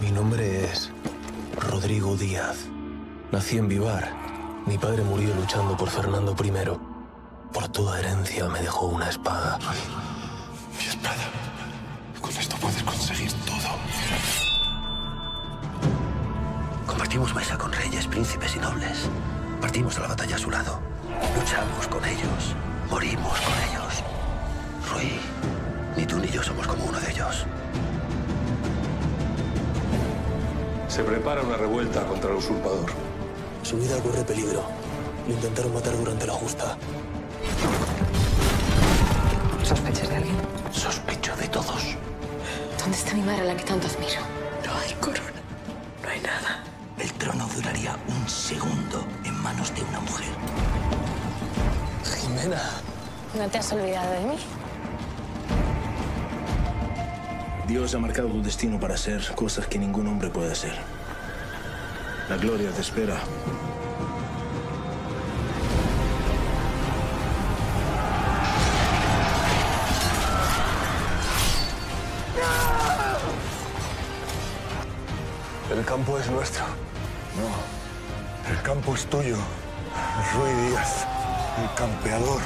Mi nombre es Rodrigo Díaz. Nací en Vivar. Mi padre murió luchando por Fernando I. Por toda herencia me dejó una espada. Mi espada. Con esto puedes conseguir todo. Compartimos mesa con reyes, príncipes y nobles. Partimos a la batalla a su lado. Luchamos con ellos. Morimos con ellos. Rui, ni tú ni yo somos como uno de ellos. Se prepara una revuelta contra el usurpador. Su vida corre peligro. Lo intentaron matar durante la justa. ¿Sospechas de alguien? Sospecho de todos. ¿Dónde está mi madre, a la que tanto admiro? No hay corona. No hay nada. El trono duraría un segundo en manos de una mujer. Jimena. ¿No te has olvidado de mí? Dios ha marcado tu destino para hacer cosas que ningún hombre puede hacer. La gloria te espera. El campo es nuestro. No. El campo es tuyo. Rui Díaz, el campeador.